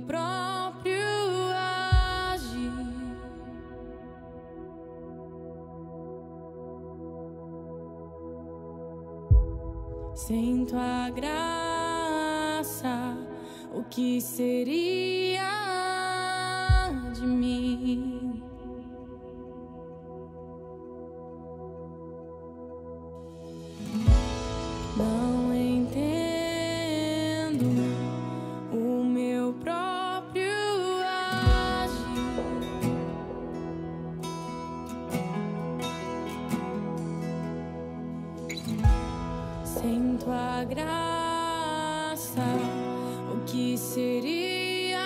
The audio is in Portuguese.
próprio agir. Sem tua graça, o que seria de mim? queria.